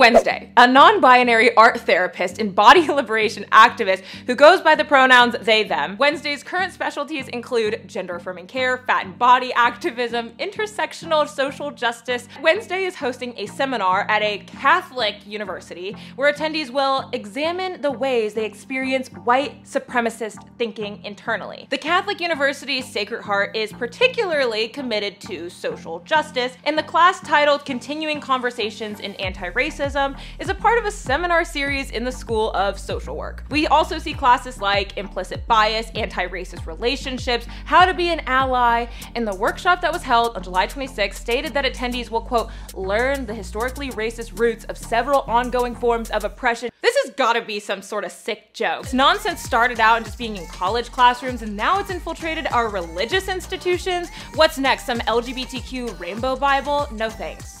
Wednesday, a non-binary art therapist and body liberation activist who goes by the pronouns they, them. Wednesday's current specialties include gender-affirming care, fat and body activism, intersectional social justice. Wednesday is hosting a seminar at a Catholic university where attendees will examine the ways they experience white supremacist thinking internally. The Catholic University's Sacred Heart is particularly committed to social justice, and the class titled Continuing Conversations in Is a part of a seminar series in the School of Social Work. We also see classes like Implicit Bias, Anti-Racist Relationships, How to Be an Ally, and the workshop that was held on July 26 stated that attendees will, quote, learn the historically racist roots of several ongoing forms of oppression. This has gotta be some sort of sick joke. This nonsense started out in just being in college classrooms and now it's infiltrated our religious institutions. What's next, some LGBTQ rainbow Bible? No thanks.